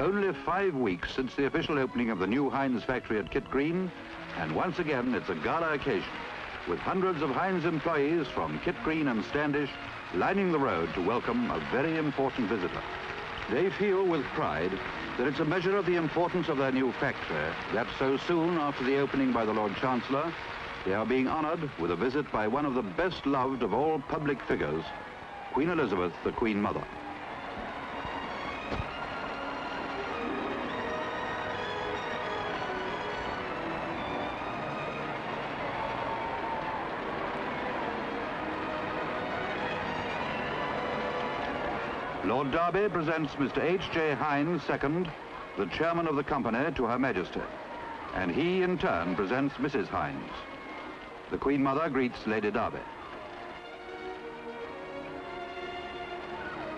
Only five weeks since the official opening of the new Heinz factory at Kit Green, and once again it's a gala occasion, with hundreds of Heinz employees from Kit Green and Standish lining the road to welcome a very important visitor. They feel with pride that it's a measure of the importance of their new factory that so soon after the opening by the Lord Chancellor, they are being honoured with a visit by one of the best loved of all public figures, Queen Elizabeth, the Queen Mother. Lord Derby presents Mr. H.J. Heinz second, the chairman of the company, to Her Majesty. And he, in turn, presents Mrs. Heinz. The Queen Mother greets Lady Derby.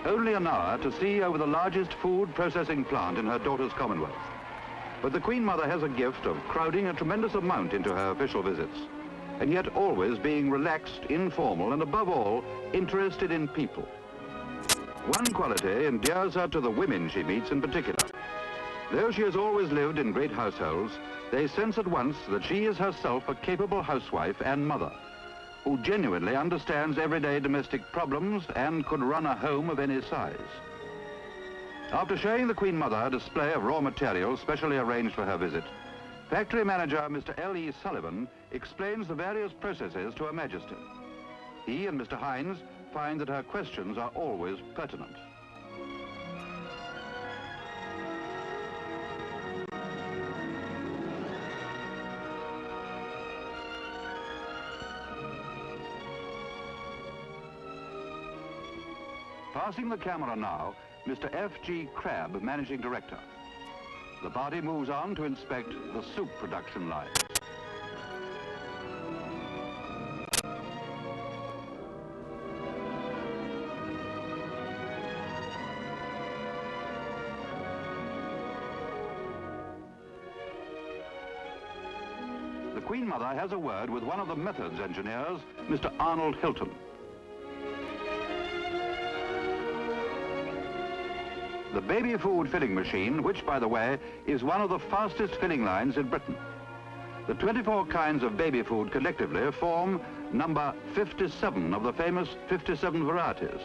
Only an hour to see over the largest food processing plant in her daughter's Commonwealth. But the Queen Mother has a gift of crowding a tremendous amount into her official visits, and yet always being relaxed, informal, and above all, interested in people. One quality endears her to the women she meets in particular. Though she has always lived in great households, they sense at once that she is herself a capable housewife and mother, who genuinely understands everyday domestic problems and could run a home of any size. After showing the Queen Mother a display of raw materials specially arranged for her visit, factory manager Mr. L.E. Sullivan explains the various processes to Her Majesty. He and Mr. Heinz find that her questions are always pertinent. Passing the camera now, Mr. F.G. Crabb, Managing Director. The party moves on to inspect the soup production line. Queen Mother has a word with one of the methods engineers, Mr. Arnold Hilton. The baby food filling machine, which, by the way, is one of the fastest filling lines in Britain. The 24 kinds of baby food collectively form number 57 of the famous 57 varieties.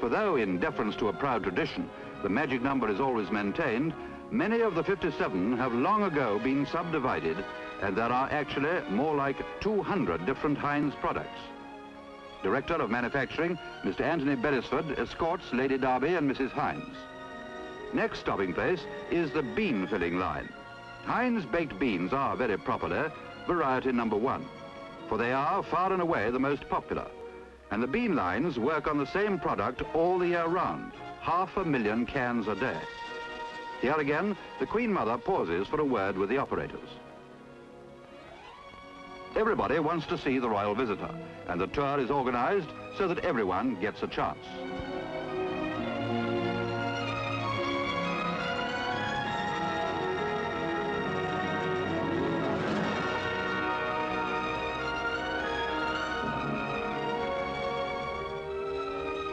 For though, in deference to a proud tradition, the magic number is always maintained, many of the 57 have long ago been subdivided, and there are actually more like 200 different Heinz products. Director of Manufacturing, Mr. Anthony Beresford, escorts Lady Derby and Mrs. Heinz. Next stopping place is the bean filling line. Heinz baked beans are very properly variety number one, for they are far and away the most popular. And the bean lines work on the same product all the year round, half a million cans a day. Here again, the Queen Mother pauses for a word with the operators. Everybody wants to see the royal visitor, and the tour is organized so that everyone gets a chance.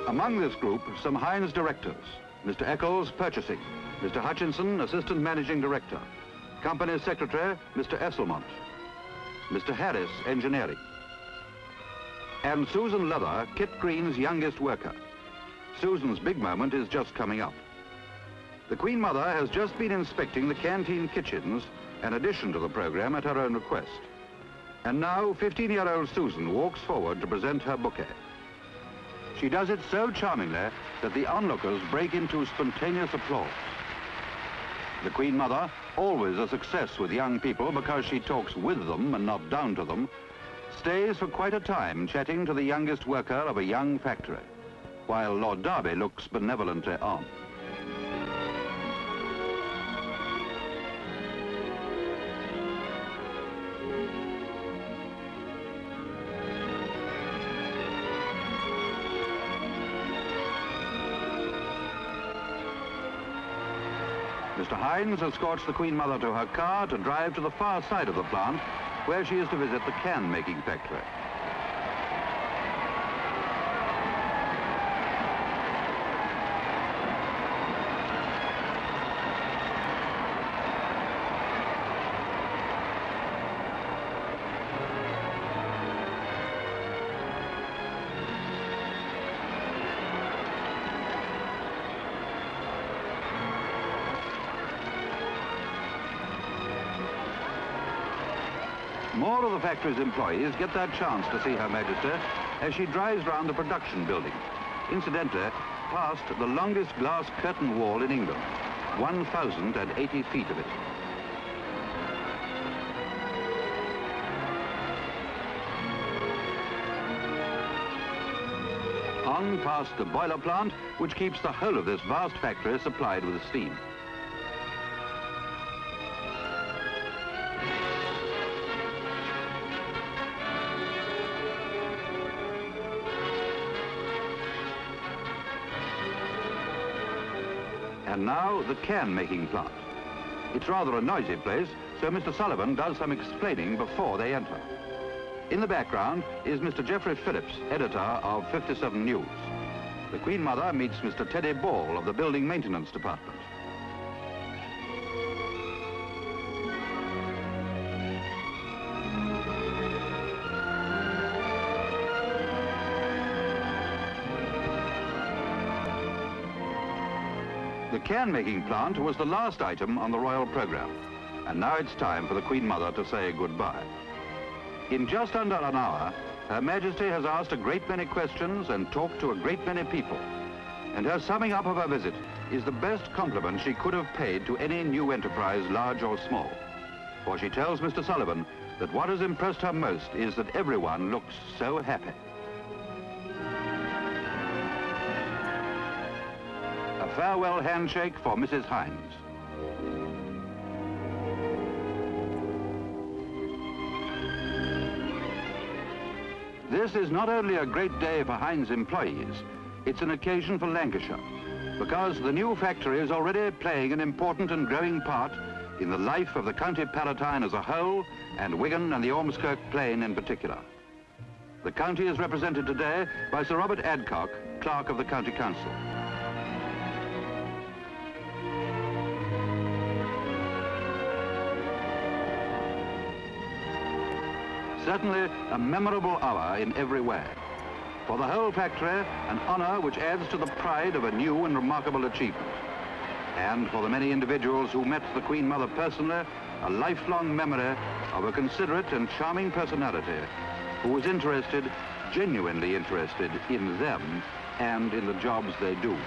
Among this group, some Heinz directors. Mr. Eccles, purchasing. Mr. Hutchinson, assistant managing director. Company secretary, Mr. Esselmont. Mr. Harris, engineering. And Susan Leather, Kit Green's youngest worker. Susan's big moment is just coming up. The Queen Mother has just been inspecting the canteen kitchens, an addition to the program at her own request. And now 15-year-old Susan walks forward to present her bouquet. She does it so charmingly that the onlookers break into spontaneous applause. The Queen Mother, always a success with young people because she talks with them and not down to them, stays for quite a time chatting to the youngest worker of a young factory, while Lord Derby looks benevolently on. Mr. Heinz escorts the Queen Mother to her car to drive to the far side of the plant, where she is to visit the can-making factory. More of the factory's employees get their chance to see Her Majesty as she drives round the production building. Incidentally, past the longest glass curtain wall in England, 1,080 feet of it. On past the boiler plant, which keeps the whole of this vast factory supplied with steam. And now the can-making plant. It's rather a noisy place, so Mr. Sullivan does some explaining before they enter. In the background is Mr. Geoffrey Phillips, editor of 57 News. The Queen Mother meets Mr. Teddy Ball of the Building Maintenance Department. Can-making plant was the last item on the royal program. And now it's time for the Queen Mother to say goodbye. In just under an hour, Her Majesty has asked a great many questions and talked to a great many people. And her summing up of her visit is the best compliment she could have paid to any new enterprise, large or small. For she tells Mr. Sullivan that what has impressed her most is that everyone looks so happy. Farewell handshake for Mrs. Heinz. This is not only a great day for Heinz employees, it's an occasion for Lancashire, because the new factory is already playing an important and growing part in the life of the County Palatine as a whole, and Wigan and the Ormskirk Plain in particular. The county is represented today by Sir Robert Adcock, Clerk of the County Council. certainly a memorable hour in every way. For the whole factory, an honour which adds to the pride of a new and remarkable achievement. And for the many individuals who met the Queen Mother personally, a lifelong memory of a considerate and charming personality who was interested, genuinely interested, in them and in the jobs they do.